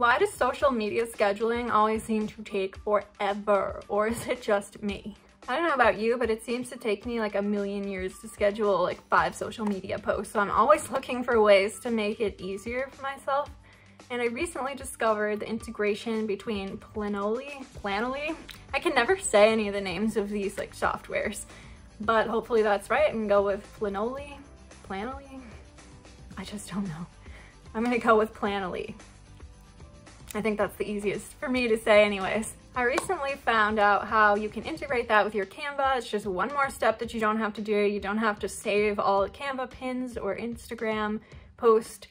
Why does social media scheduling always seem to take forever? Or is it just me? I don't know about you, but it seems to take me like a million years to schedule like five social media posts. So I'm always looking for ways to make it easier for myself. And I recently discovered the integration between Planoly, Planoly. I can never say any of the names of these like softwares, but hopefully that's right and go with Planoly, Planoly. I just don't know. I'm gonna go with Planoly. I think that's the easiest for me to say anyways. I recently found out how you can integrate that with your Canva. It's just one more step that you don't have to do. You don't have to save all Canva pins or Instagram post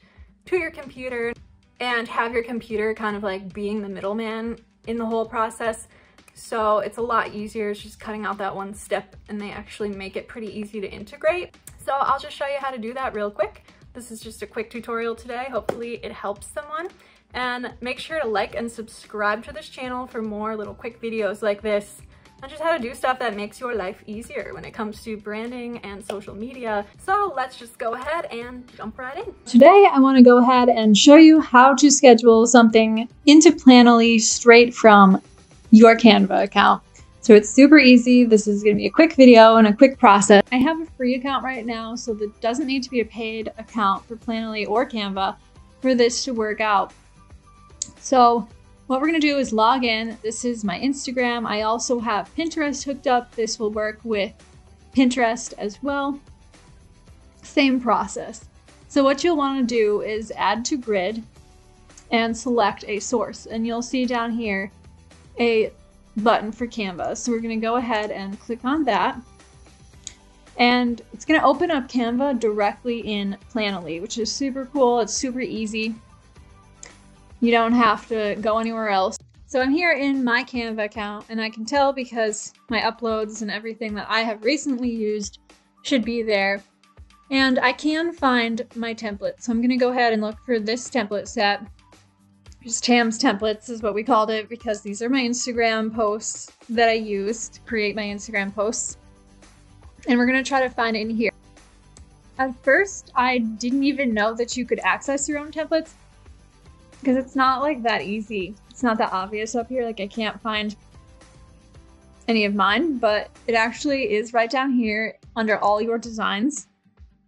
to your computer and have your computer kind of like being the middleman in the whole process. So it's a lot easier, it's just cutting out that one step and they actually make it pretty easy to integrate. So I'll just show you how to do that real quick. This is just a quick tutorial today. Hopefully it helps someone. And make sure to like and subscribe to this channel for more little quick videos like this and just how to do stuff that makes your life easier when it comes to branding and social media. So let's just go ahead and jump right in. Today, I want to go ahead and show you how to schedule something into Planoly straight from your Canva account. So it's super easy. This is going to be a quick video and a quick process. I have a free account right now, so there doesn't need to be a paid account for Planoly or Canva for this to work out. So what we're gonna do is log in. This is my Instagram. I also have Pinterest hooked up. This will work with Pinterest as well. Same process. So what you'll wanna do is add to grid and select a source. And you'll see down here a button for Canva. So we're gonna go ahead and click on that. And it's gonna open up Canva directly in Planoly, which is super cool. It's super easy. You don't have to go anywhere else. So I'm here in my Canva account and I can tell because my uploads and everything that I have recently used should be there. And I can find my template. So I'm gonna go ahead and look for this template set. Just Tam's templates is what we called it because these are my Instagram posts that I use to create my Instagram posts. And we're gonna try to find it in here. At first, I didn't even know that you could access your own templates because it's not like that easy. It's not that obvious up here. Like I can't find any of mine, but it actually is right down here under all your designs.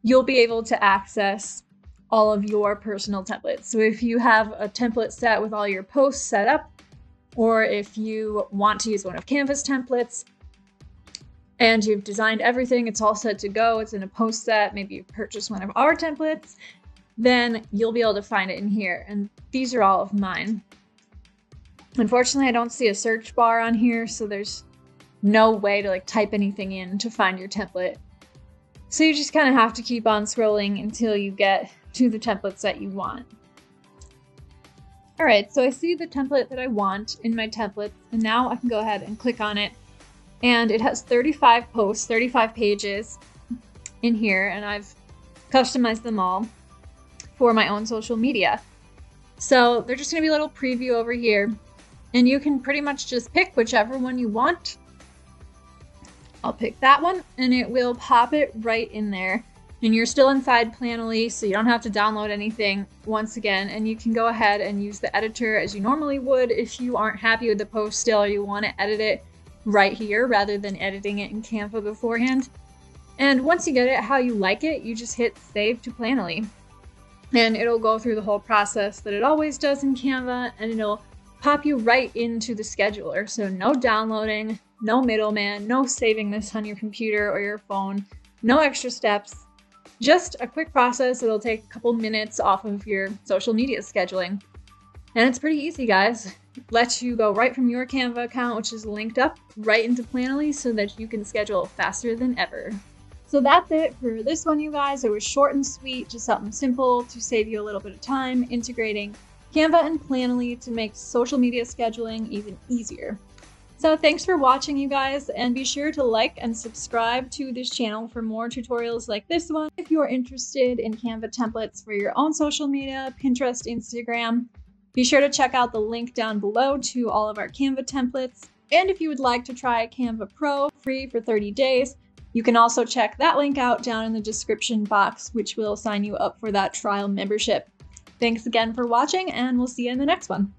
You'll be able to access all of your personal templates. So if you have a template set with all your posts set up, or if you want to use one of Canva's templates and you've designed everything, it's all set to go, it's in a post set, maybe you purchased one of our templates, then you'll be able to find it in here. And these are all of mine. Unfortunately, I don't see a search bar on here, so there's no way to like type anything in to find your template. So you just kind of have to keep on scrolling until you get to the templates that you want. All right, so I see the template that I want in my templates, and now I can go ahead and click on it. And it has 35 posts, 35 pages in here, and I've customized them all for my own social media. So they're just going to be a little preview over here. And you can pretty much just pick whichever one you want. I'll pick that one and it will pop it right in there. And you're still inside Planoly, so you don't have to download anything once again. And you can go ahead and use the editor as you normally would if you aren't happy with the post still or you want to edit it right here rather than editing it in Canva beforehand. And once you get it how you like it, you just hit save to Planoly and it'll go through the whole process that it always does in Canva and it'll pop you right into the scheduler. So no downloading, no middleman, no saving this on your computer or your phone, no extra steps. Just a quick process. It'll take a couple minutes off of your social media scheduling. And it's pretty easy, guys. lets you go right from your Canva account, which is linked up, right into Planoly so that you can schedule faster than ever. So that's it for this one, you guys. It was short and sweet, just something simple to save you a little bit of time integrating Canva and Planoly to make social media scheduling even easier. So thanks for watching, you guys, and be sure to like and subscribe to this channel for more tutorials like this one. If you are interested in Canva templates for your own social media, Pinterest, Instagram, be sure to check out the link down below to all of our Canva templates. And if you would like to try Canva Pro free for 30 days, you can also check that link out down in the description box, which will sign you up for that trial membership. Thanks again for watching, and we'll see you in the next one.